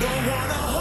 Don't wanna